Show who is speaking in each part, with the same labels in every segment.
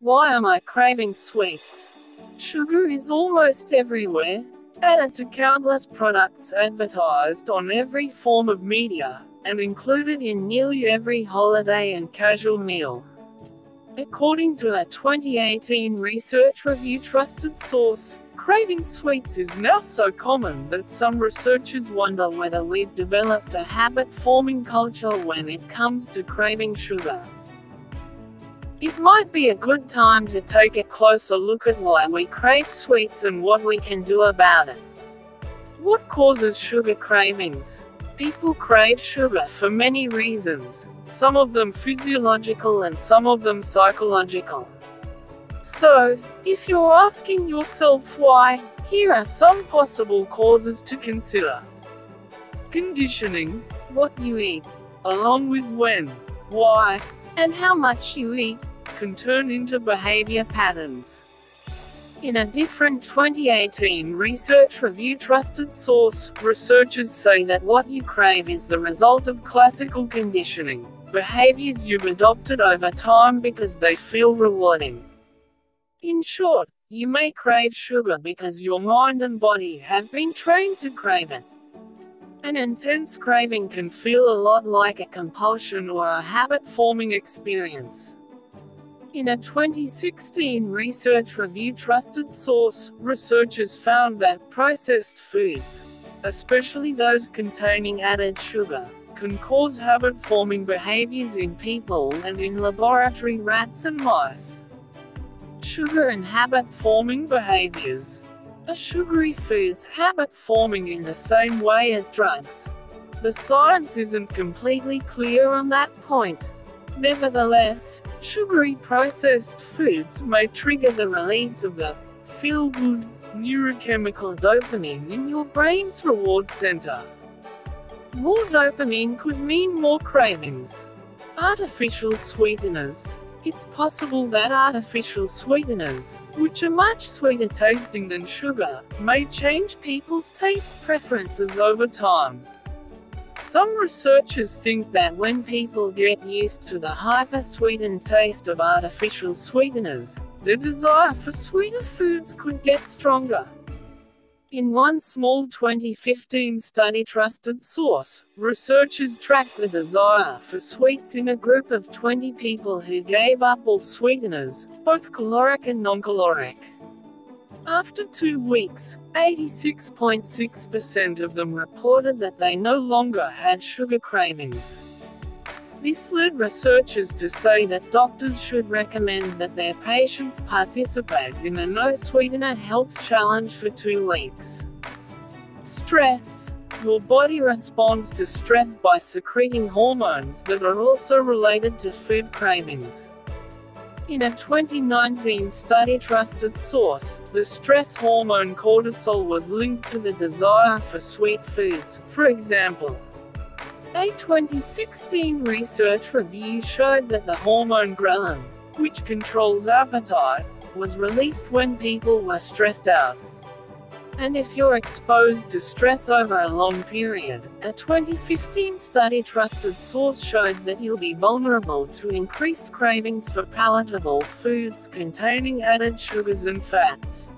Speaker 1: Why am I craving sweets? Sugar is almost everywhere, added to countless products advertised on every form of media, and included in nearly every holiday and casual meal. According to a 2018 research review trusted source, craving sweets is now so common that some researchers wonder whether we've developed a habit-forming culture when it comes to craving sugar. It might be a good time to take a closer look at why we crave sweets and what we can do about it. What causes sugar cravings? People crave sugar for many reasons, some of them physiological and some of them psychological. So, if you're asking yourself why, here are some possible causes to consider. Conditioning, what you eat, along with when, why, and how much you eat, can turn into behavior patterns. In a different 2018 research review trusted source, researchers say that what you crave is the result of classical conditioning, behaviors you've adopted over time because they feel rewarding. In short, you may crave sugar because your mind and body have been trained to crave it. An intense craving can feel a lot like a compulsion or a habit-forming experience. In a 2016 research review trusted source, researchers found that processed foods, especially those containing added sugar, can cause habit-forming behaviors in people and in laboratory rats and mice. Sugar and habit-forming behaviors are sugary foods habit-forming in the same way as drugs? The science isn't completely clear on that point. Nevertheless, sugary processed foods may trigger the release of the feel-good neurochemical dopamine in your brain's reward center. More dopamine could mean more cravings. Artificial sweeteners it's possible that artificial sweeteners, which are much sweeter tasting than sugar, may change people's taste preferences over time. Some researchers think that when people get used to the hyper-sweetened taste of artificial sweeteners, their desire for sweeter foods could get stronger. In one small 2015 study trusted source, researchers tracked the desire for sweets in a group of 20 people who gave up all sweeteners, both caloric and non-caloric. After two weeks, 86.6% of them reported that they no longer had sugar cravings. This led researchers to say that doctors should recommend that their patients participate in a no sweetener health challenge for two weeks. Stress. Your body responds to stress by secreting hormones that are also related to food cravings. In a 2019 study trusted source, the stress hormone cortisol was linked to the desire for sweet foods, for example, a 2016 research review showed that the hormone ghrelin, which controls appetite, was released when people were stressed out. And if you're exposed to stress over a long period, a 2015 study trusted source showed that you'll be vulnerable to increased cravings for palatable foods containing added sugars and fats.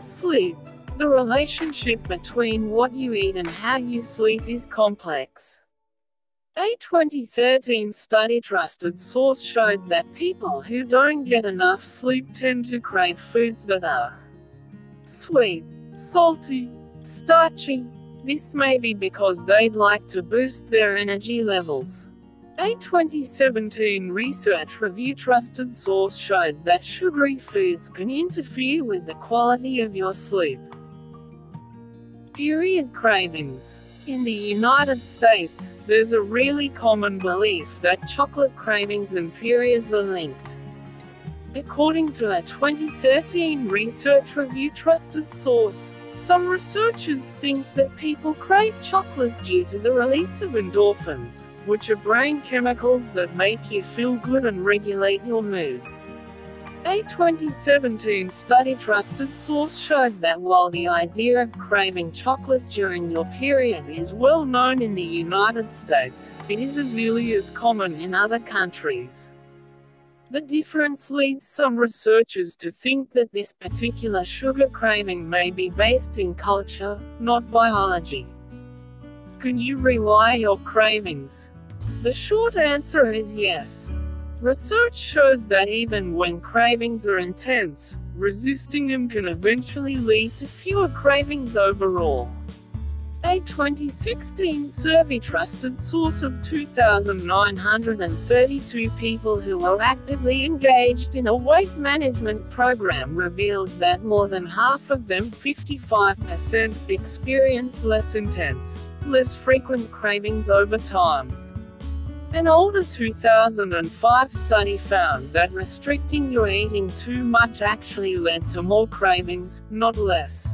Speaker 1: Sleep. The relationship between what you eat and how you sleep is complex. A 2013 study trusted source showed that people who don't get enough sleep tend to crave foods that are sweet, salty, starchy. This may be because they'd like to boost their energy levels. A 2017 research review trusted source showed that sugary foods can interfere with the quality of your sleep. Period cravings in the United States, there's a really common belief that chocolate cravings and periods are linked. According to a 2013 research review trusted source, some researchers think that people crave chocolate due to the release of endorphins, which are brain chemicals that make you feel good and regulate your mood. A 2017 study trusted source showed that while the idea of craving chocolate during your period is well known in the United States, it isn't nearly as common in other countries. The difference leads some researchers to think that this particular sugar craving may be based in culture, not biology. Can you rewire your cravings? The short answer is yes. Research shows that even when cravings are intense, resisting them can eventually lead to fewer cravings overall. A 2016 survey trusted source of 2,932 people who were actively engaged in a weight management program revealed that more than half of them, 55%, experienced less intense, less frequent cravings over time. An older 2005 study found that restricting your eating too much actually led to more cravings, not less.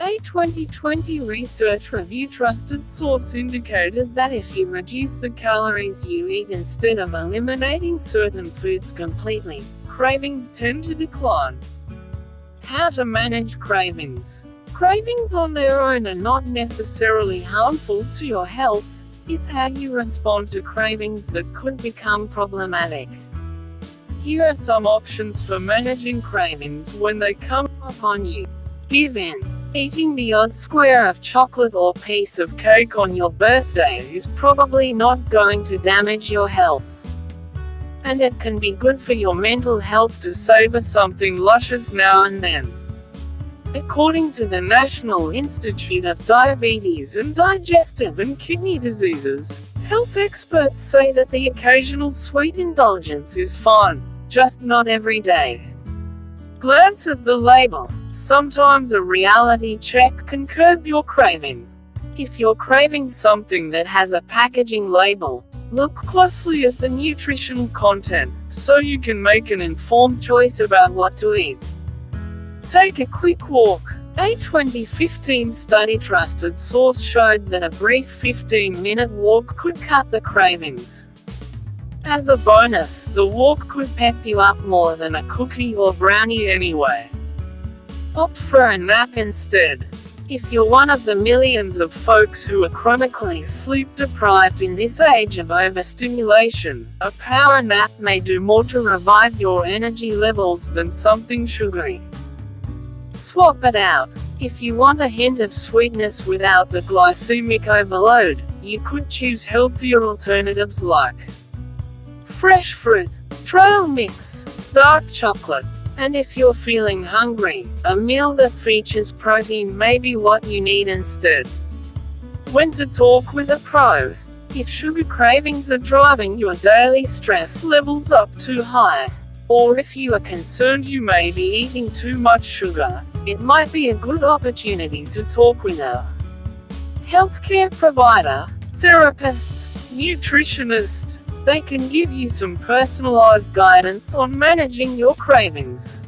Speaker 1: A 2020 research review trusted source indicated that if you reduce the calories you eat instead of eliminating certain foods completely, cravings tend to decline. How to manage cravings. Cravings on their own are not necessarily harmful to your health, it's how you respond to cravings that could become problematic. Here are some options for managing cravings when they come upon you. Give in. Eating the odd square of chocolate or piece of cake on your birthday is probably not going to damage your health. And it can be good for your mental health to savor something luscious now and then. According to the National Institute of Diabetes and Digestive and Kidney Diseases, health experts say that the occasional sweet indulgence is fine, just not every day. Glance at the label. Sometimes a reality check can curb your craving. If you're craving something that has a packaging label, look closely at the nutritional content so you can make an informed choice about what to eat. Take a quick walk. A 2015 study trusted source showed that a brief 15 minute walk could cut the cravings. As a bonus, the walk could pep you up more than a cookie or brownie anyway. Opt for a nap instead. If you're one of the millions of folks who are chronically sleep deprived in this age of overstimulation, a power nap may do more to revive your energy levels than something sugary. Swap it out. If you want a hint of sweetness without the glycemic overload, you could choose healthier alternatives like fresh fruit, trail mix, dark chocolate, and if you're feeling hungry, a meal that features protein may be what you need instead. When to talk with a pro. If sugar cravings are driving your daily stress levels up too high, or if you are concerned you may be eating too much sugar, it might be a good opportunity to talk with a healthcare provider, therapist, nutritionist, they can give you some personalized guidance on managing your cravings.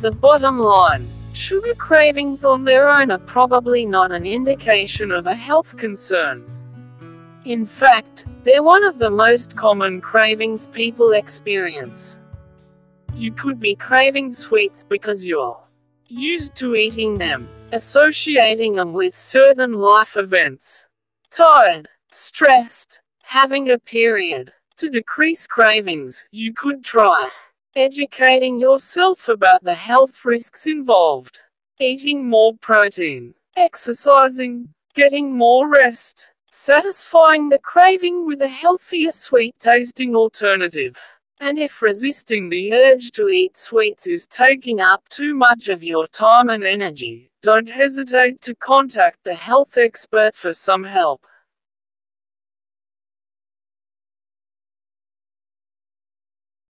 Speaker 1: The bottom line sugar cravings on their own are probably not an indication of a health concern. In fact, they're one of the most common cravings people experience. You could be craving sweets because you're used to eating them, associating them with certain life events. Tired, stressed, having a period, to decrease cravings, you could try educating yourself about the health risks involved. Eating more protein, exercising, getting more rest, satisfying the craving with a healthier sweet tasting alternative. And if resisting the urge to eat sweets is taking up too much of your time and energy, don't hesitate to contact a health expert for some help.